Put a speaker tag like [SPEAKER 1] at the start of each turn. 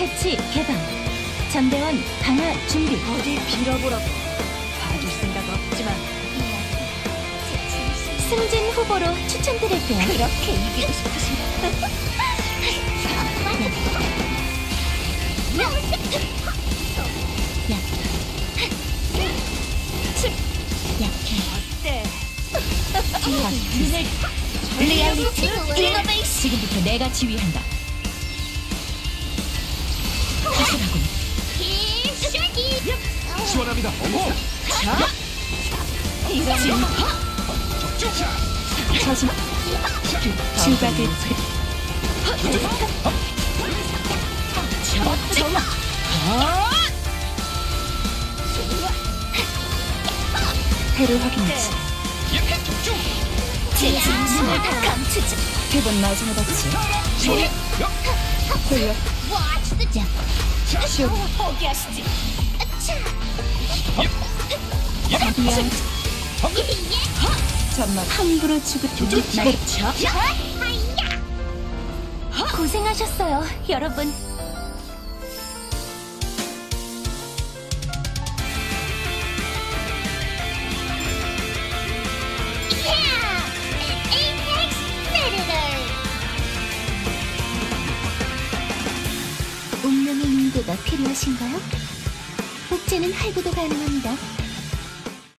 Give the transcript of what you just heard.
[SPEAKER 1] 장치 개방. 전대원 강화 준비.
[SPEAKER 2] 어디 빌어보라고. 봐줄 생각 없지만
[SPEAKER 1] 승진 후보로 추천드릴게요.
[SPEAKER 2] 그렇게 이기고 싶으신
[SPEAKER 1] 약해.
[SPEAKER 2] 어때?
[SPEAKER 1] 눈을 리얼리티 이노베이션. 지금부터 내가 지휘한다.
[SPEAKER 3] 시원합니다. 어머!
[SPEAKER 1] 지금 저지 주박을 정아 해를 확인했지 제 진심을 다 감추지 대본 나중에 받지 돌려
[SPEAKER 2] 포기하시지.
[SPEAKER 1] 잠만 함부로 죽을 날. 고생하셨어요 여러분 인도가 필요하신가요? 복제는 할부도 가능합니다.